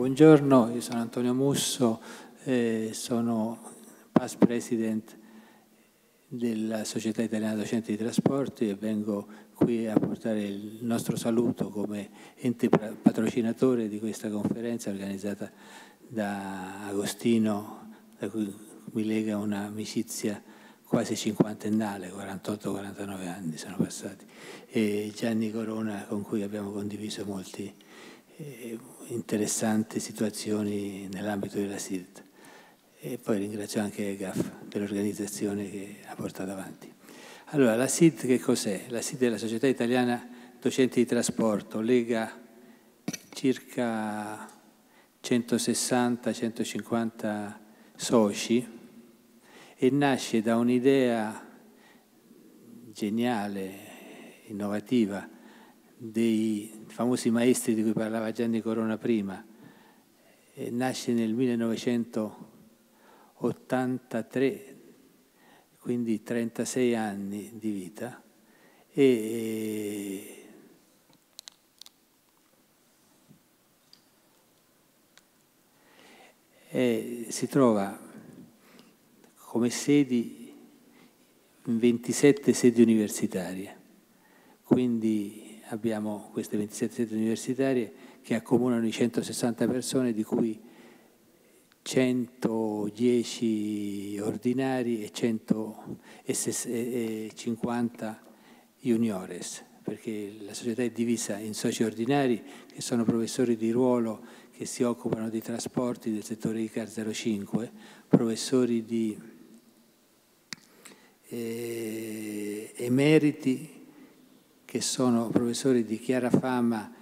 Buongiorno, io sono Antonio Musso, eh, sono past president della Società Italiana Docenti di Trasporti e vengo qui a portare il nostro saluto come ente patrocinatore di questa conferenza organizzata da Agostino, da cui mi lega un'amicizia quasi cinquantennale, 48-49 anni sono passati, e Gianni Corona con cui abbiamo condiviso molti interessanti situazioni nell'ambito della SID. E poi ringrazio anche EGAF dell'organizzazione che ha portato avanti. Allora, la SID che cos'è? La SID è la Società Italiana Docenti di Trasporto, lega circa 160-150 soci e nasce da un'idea geniale, innovativa, dei famosi maestri di cui parlava Gianni Corona prima. E nasce nel 1983, quindi 36 anni di vita, e e si trova come sedi in 27 sedi universitarie, quindi abbiamo queste 27 sedi universitarie che accomunano i 160 persone di cui 110 ordinari e 150 juniores, perché la società è divisa in soci ordinari che sono professori di ruolo che si occupano di trasporti del settore ICAR 05, professori di eh, emeriti che sono professori di chiara fama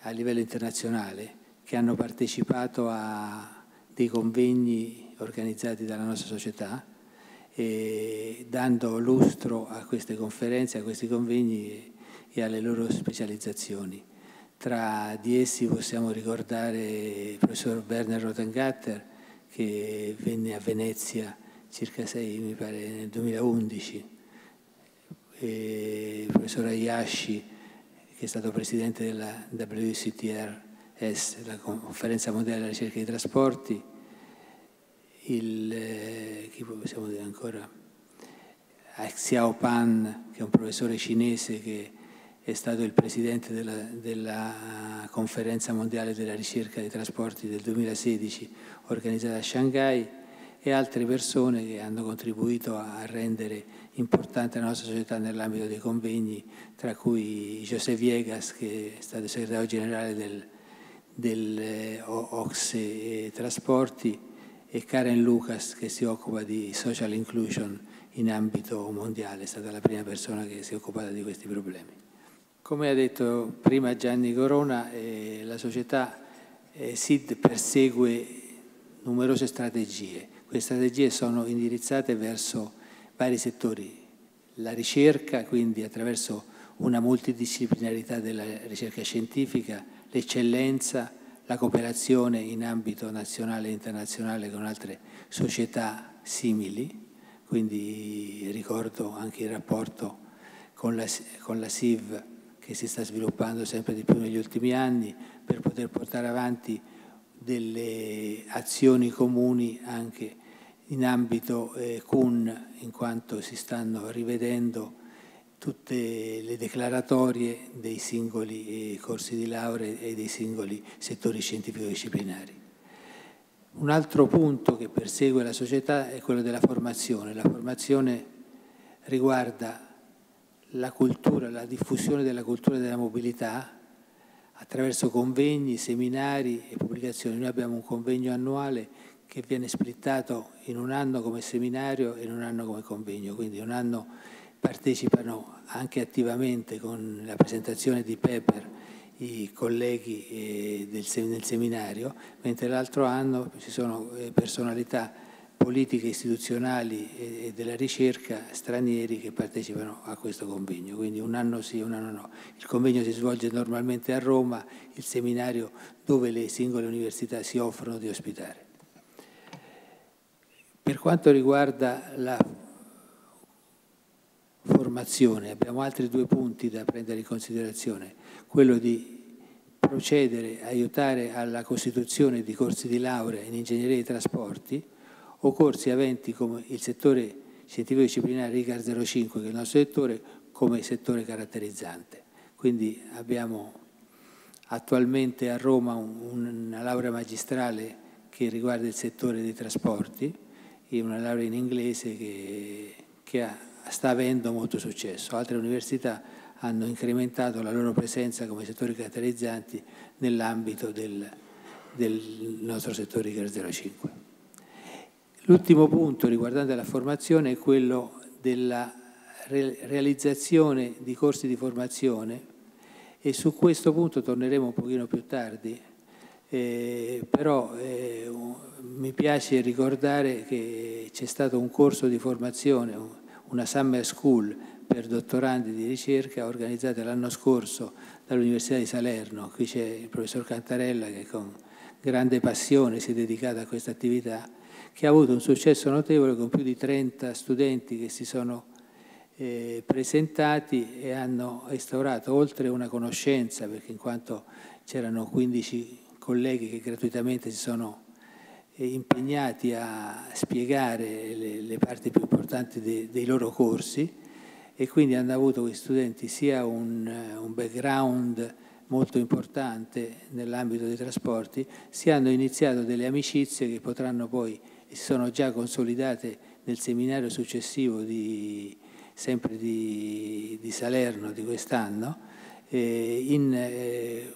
a livello internazionale, che hanno partecipato a dei convegni organizzati dalla nostra società, dando lustro a queste conferenze, a questi convegni e alle loro specializzazioni. Tra di essi possiamo ricordare il professor Werner Rotengatter che venne a Venezia circa sei, mi pare, nel 2011, e il professor Ayashi che è stato presidente della WCTRS, la Conferenza Mondiale della Ricerca dei Trasporti, il, eh, chi possiamo dire ancora? Xiao Pan, che è un professore cinese che è stato il presidente della, della, conferenza mondiale della ricerca dei trasporti del 2016 organizzata a Shanghai e altre persone che hanno contribuito a rendere importante la nostra società nell'ambito dei convegni, tra cui José Viegas, che è stato segretario generale del, del eh, OXE Trasporti, e Karen Lucas, che si occupa di social inclusion in ambito mondiale, è stata la prima persona che si è occupata di questi problemi. Come ha detto prima Gianni Corona, eh, la società eh, SID persegue numerose strategie. Queste strategie sono indirizzate verso vari settori. La ricerca, quindi attraverso una multidisciplinarità della ricerca scientifica, l'eccellenza, la cooperazione in ambito nazionale e internazionale con altre società simili, quindi ricordo anche il rapporto con la, con la SIV che si sta sviluppando sempre di più negli ultimi anni per poter portare avanti delle azioni comuni anche in ambito eh, CUN, in quanto si stanno rivedendo tutte le declaratorie dei singoli eh, corsi di laurea e dei singoli settori scientifico-disciplinari. Un altro punto che persegue la società è quello della formazione. La formazione riguarda la cultura, la diffusione della cultura della mobilità attraverso convegni, seminari e pubblicazioni. Noi abbiamo un convegno annuale che viene splittato in un anno come seminario e in un anno come convegno, quindi un anno partecipano anche attivamente con la presentazione di paper i colleghi eh, del, nel seminario, mentre l'altro anno ci sono eh, personalità politiche istituzionali e della ricerca stranieri che partecipano a questo convegno, quindi un anno sì, un anno no. Il convegno si svolge normalmente a Roma, il seminario dove le singole università si offrono di ospitare. Per quanto riguarda la formazione, abbiamo altri due punti da prendere in considerazione, quello di procedere, aiutare alla costituzione di corsi di laurea in ingegneria dei trasporti o corsi aventi come il settore scientifico disciplinare RICAR 05, che è il nostro settore, come settore caratterizzante. Quindi abbiamo attualmente a Roma una laurea magistrale che riguarda il settore dei trasporti e una laurea in inglese che, che ha, sta avendo molto successo. Altre università hanno incrementato la loro presenza come settori caratterizzanti nell'ambito del, del nostro settore RICAR 05. L'ultimo punto riguardante la formazione è quello della realizzazione di corsi di formazione e su questo punto torneremo un pochino più tardi, eh, però eh, mi piace ricordare che c'è stato un corso di formazione, una summer school per dottorandi di ricerca organizzata l'anno scorso dall'Università di Salerno. Qui c'è il professor Cantarella che con grande passione si è dedicato a questa attività che ha avuto un successo notevole con più di 30 studenti che si sono eh, presentati e hanno instaurato oltre una conoscenza, perché in quanto c'erano 15 colleghi che gratuitamente si sono eh, impegnati a spiegare le, le parti più importanti de, dei loro corsi e quindi hanno avuto questi studenti sia un, un background molto importante nell'ambito dei trasporti, sia hanno iniziato delle amicizie che potranno poi si sono già consolidate nel seminario successivo di, sempre di, di Salerno di quest'anno eh, in eh,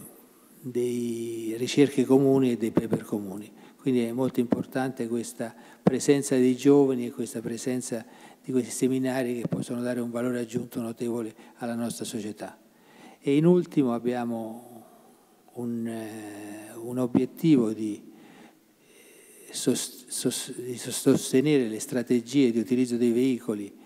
dei ricerche comuni e dei paper comuni. Quindi è molto importante questa presenza dei giovani e questa presenza di questi seminari che possono dare un valore aggiunto notevole alla nostra società. E in ultimo abbiamo un, eh, un obiettivo di sostenere le strategie di utilizzo dei veicoli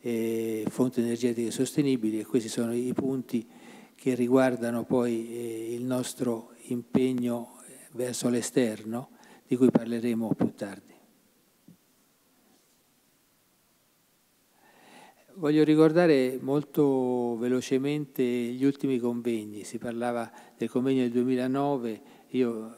e fonti energetiche sostenibili e questi sono i punti che riguardano poi eh, il nostro impegno verso l'esterno di cui parleremo più tardi. Voglio ricordare molto velocemente gli ultimi convegni, si parlava del convegno del 2009, io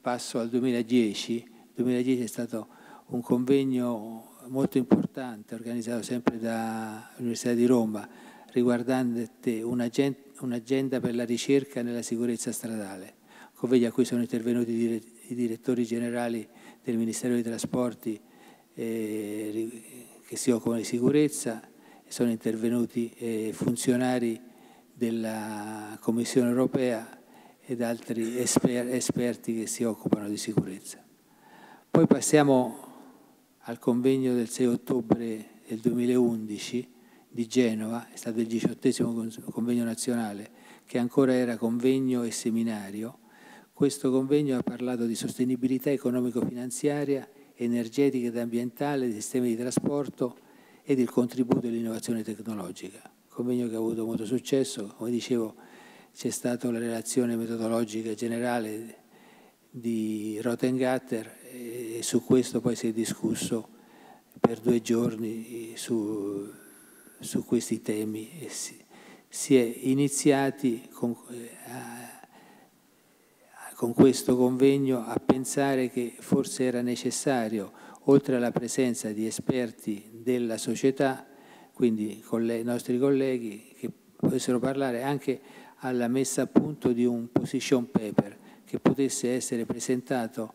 passo al 2010 2010 è stato un convegno molto importante organizzato sempre dall'Università di Roma riguardante un'agenda per la ricerca nella sicurezza stradale, convegno a cui sono intervenuti i direttori generali del Ministero dei Trasporti eh, che si occupano di sicurezza sono intervenuti eh, funzionari della Commissione europea ed altri esper esperti che si occupano di sicurezza. Poi passiamo al convegno del 6 ottobre del 2011 di Genova, è stato il diciottesimo convegno nazionale, che ancora era convegno e seminario. Questo convegno ha parlato di sostenibilità economico-finanziaria, energetica ed ambientale dei sistemi di trasporto ed il contributo dell'innovazione tecnologica. Convegno che ha avuto molto successo, come dicevo c'è stata la relazione metodologica generale di Rottengatter e su questo poi si è discusso per due giorni su, su questi temi e si, si è iniziati con, a, con questo convegno a pensare che forse era necessario, oltre alla presenza di esperti della società, quindi i nostri colleghi, che potessero parlare anche alla messa a punto di un position paper che potesse essere presentato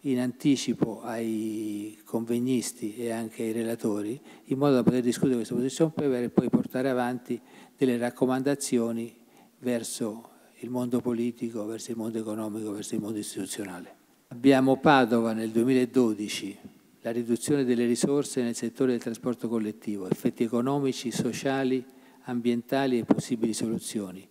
in anticipo ai convegnisti e anche ai relatori, in modo da poter discutere questa posizione paper e poi portare avanti delle raccomandazioni verso il mondo politico, verso il mondo economico, verso il mondo istituzionale. Abbiamo Padova nel 2012, la riduzione delle risorse nel settore del trasporto collettivo, effetti economici, sociali, ambientali e possibili soluzioni.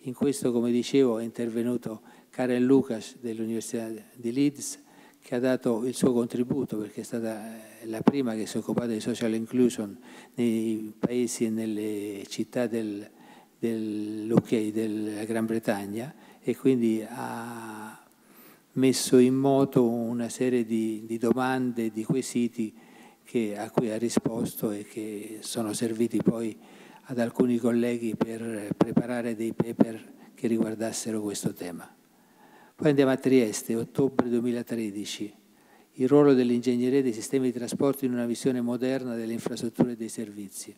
In questo, come dicevo, è intervenuto Karen Lucas dell'Università di Leeds, che ha dato il suo contributo perché è stata eh, la prima che si è occupata di social inclusion nei paesi e nelle città del, dell'UK, della Gran Bretagna, e quindi ha messo in moto una serie di, di domande, di quesiti che, a cui ha risposto e che sono serviti poi ad alcuni colleghi per preparare dei paper che riguardassero questo tema. Poi andiamo a Trieste, ottobre 2013, il ruolo dell'ingegneria dei sistemi di trasporto in una visione moderna delle infrastrutture e dei servizi.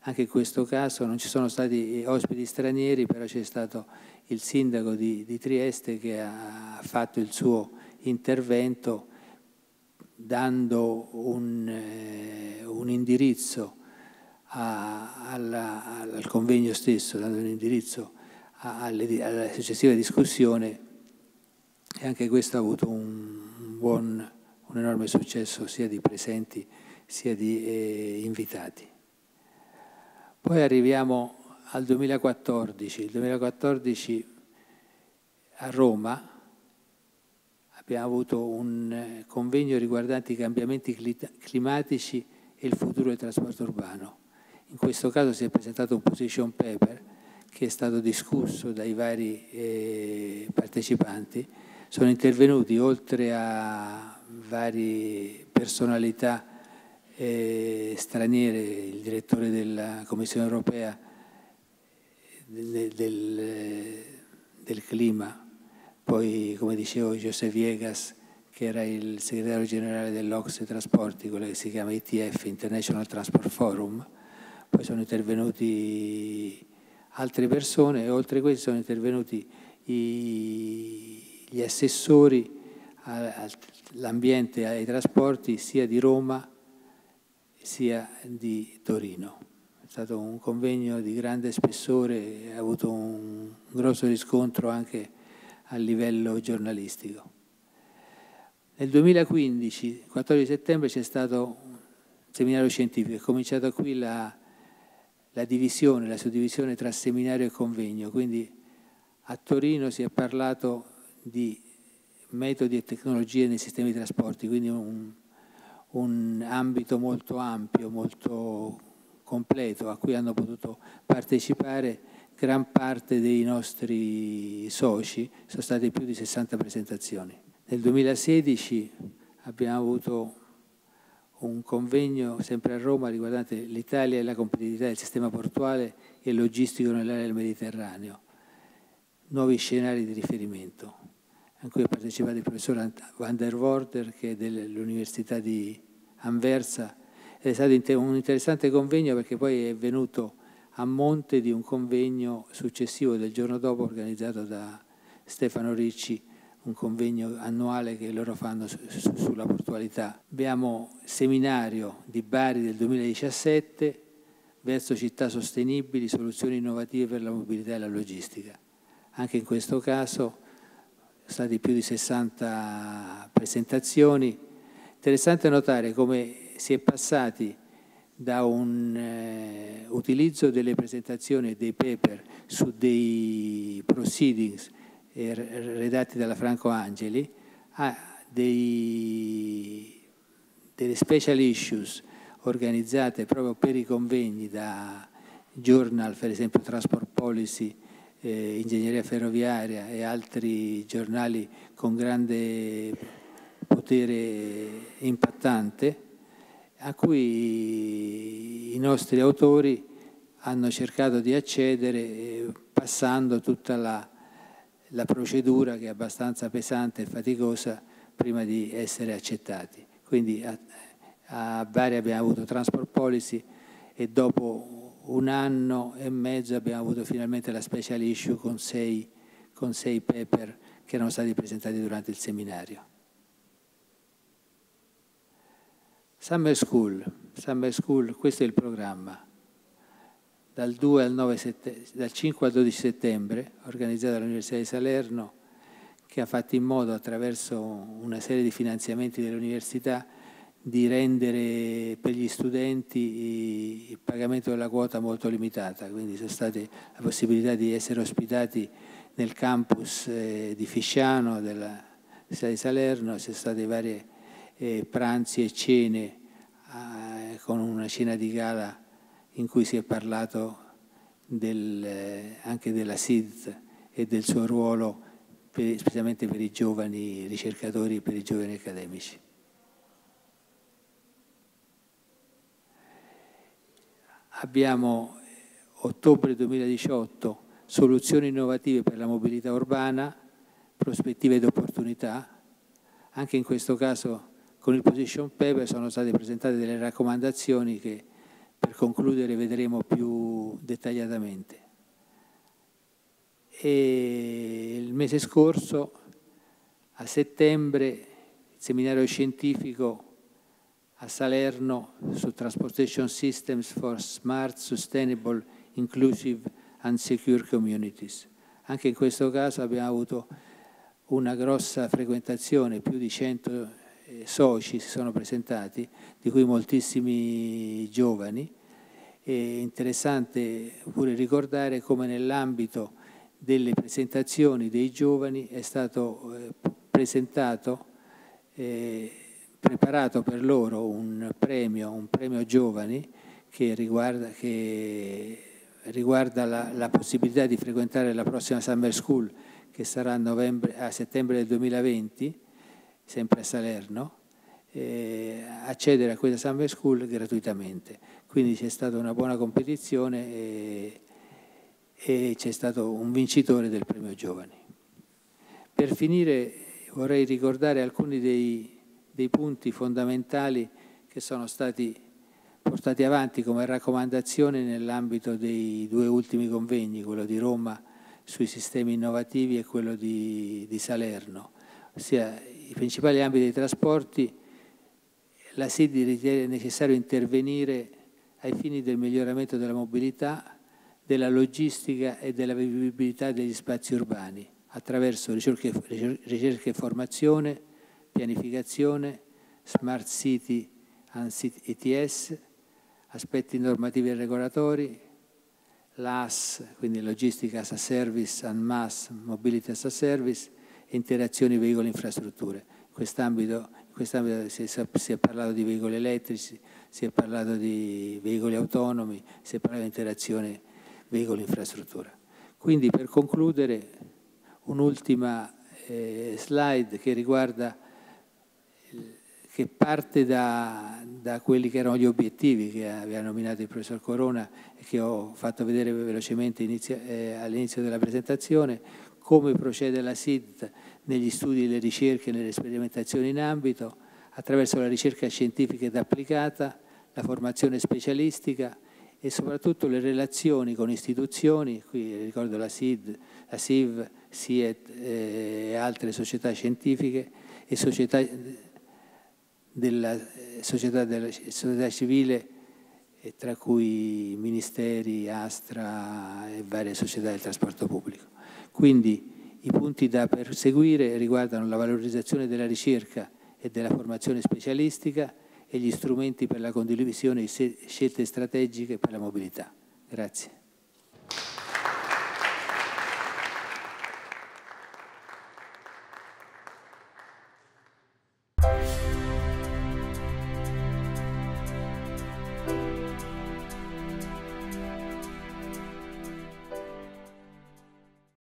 Anche in questo caso non ci sono stati ospiti stranieri, però c'è stato il sindaco di, di Trieste che ha fatto il suo intervento dando un, eh, un indirizzo a, alla, al convegno stesso, dando un indirizzo alle, alla successiva discussione e anche questo ha avuto un, buon, un enorme successo sia di presenti sia di eh, invitati. Poi arriviamo al 2014. Il 2014 a Roma abbiamo avuto un eh, convegno riguardante i cambiamenti climatici e il futuro del trasporto urbano. In questo caso si è presentato un position paper che è stato discusso dai vari eh, partecipanti. Sono intervenuti oltre a varie personalità eh, straniere, il direttore della Commissione europea del, del, del clima, poi come dicevo José Viegas che era il segretario generale dell'Ox Trasporti, quello che si chiama ITF, International Transport Forum, poi sono intervenuti altre persone e oltre a questo sono intervenuti i, gli assessori all'ambiente e ai trasporti sia di Roma sia di Torino. È stato un convegno di grande spessore, ha avuto un grosso riscontro anche a livello giornalistico. Nel 2015, 14 settembre, c'è stato un seminario scientifico, è cominciata qui la, la divisione, la suddivisione tra seminario e convegno, quindi a Torino si è parlato di metodi e tecnologie nei sistemi di trasporti, quindi un, un ambito molto ampio, molto completo a cui hanno potuto partecipare gran parte dei nostri soci, sono state più di 60 presentazioni. Nel 2016 abbiamo avuto un convegno sempre a Roma riguardante l'Italia e la competitività del sistema portuale e logistico nell'area del Mediterraneo, nuovi scenari di riferimento a cui ha partecipato il professor Van der Worter che è dell'Università di Anversa. È stato un interessante convegno perché poi è venuto a monte di un convegno successivo del giorno dopo organizzato da Stefano Ricci, un convegno annuale che loro fanno su, su, sulla portualità. Abbiamo seminario di Bari del 2017 verso città sostenibili, soluzioni innovative per la mobilità e la logistica. Anche in questo caso stati più di 60 presentazioni. Interessante notare come si è passati da un eh, utilizzo delle presentazioni e dei paper su dei proceedings eh, redatti dalla Franco Angeli a dei, delle special issues organizzate proprio per i convegni da journal, per esempio Transport Policy, eh, Ingegneria Ferroviaria e altri giornali con grande potere impattante, a cui i nostri autori hanno cercato di accedere eh, passando tutta la, la procedura che è abbastanza pesante e faticosa prima di essere accettati. Quindi a, a Bari abbiamo avuto Transport Policy e dopo un anno e mezzo abbiamo avuto finalmente la special issue con sei, con sei paper che erano stati presentati durante il seminario. Summer School, Summer School, questo è il programma. Dal, dal 5 al 12 settembre, organizzato dall'Università di Salerno, che ha fatto in modo attraverso una serie di finanziamenti dell'università di rendere per gli studenti il pagamento della quota molto limitata, quindi c'è stata la possibilità di essere ospitati nel campus eh, di Fisciano della città di Salerno, ci sono stati vari eh, pranzi e cene eh, con una cena di gala in cui si è parlato del, eh, anche della SID e del suo ruolo per, specialmente per i giovani ricercatori e per i giovani accademici. Abbiamo ottobre 2018 soluzioni innovative per la mobilità urbana, prospettive ed opportunità. Anche in questo caso con il position paper sono state presentate delle raccomandazioni che per concludere vedremo più dettagliatamente. E il mese scorso, a settembre, il seminario scientifico a Salerno su Transportation Systems for Smart, Sustainable, Inclusive and Secure Communities. Anche in questo caso abbiamo avuto una grossa frequentazione, più di 100 eh, soci si sono presentati, di cui moltissimi giovani. È interessante pure ricordare come nell'ambito delle presentazioni dei giovani è stato eh, presentato, eh, preparato per loro un premio, un premio giovani che riguarda, che riguarda la, la, possibilità di frequentare la prossima Summer School che sarà a, novembre, a settembre del 2020, sempre a Salerno, eh, accedere a questa Summer School gratuitamente. Quindi c'è stata una buona competizione e, e c'è stato un vincitore del premio Giovani. Per finire vorrei ricordare alcuni dei, dei punti fondamentali che sono stati portati avanti come raccomandazioni nell'ambito dei due ultimi convegni, quello di Roma sui sistemi innovativi e quello di, di Salerno, ossia i principali ambiti dei trasporti, la SID ritiene necessario intervenire ai fini del miglioramento della mobilità, della logistica e della vivibilità degli spazi urbani attraverso ricerca e formazione, pianificazione, smart city and ETS, aspetti normativi e regolatori, l'AS, quindi Logistica as a Service and Mass Mobility as a Service, interazioni veicoli-infrastrutture. In quest'ambito, quest'ambito si, si, è, parlato di veicoli elettrici, si è parlato di veicoli autonomi, si è parlato di interazione veicoli-infrastruttura. Quindi per concludere un'ultima eh, slide che riguarda che parte da, da, quelli che erano gli obiettivi che aveva nominato il professor Corona e che ho fatto vedere velocemente eh, all'inizio della presentazione, come procede la SID negli studi, le ricerche e nelle sperimentazioni in ambito, attraverso la ricerca scientifica ed applicata, la formazione specialistica e soprattutto le relazioni con istituzioni, qui ricordo la SID, la SIV, SIET eh, e altre società scientifiche e società della eh, società, della società civile, tra cui ministeri, Astra e varie società del trasporto pubblico. Quindi i punti da perseguire riguardano la valorizzazione della ricerca e della formazione specialistica e gli strumenti per la condivisione di scelte strategiche per la mobilità. Grazie.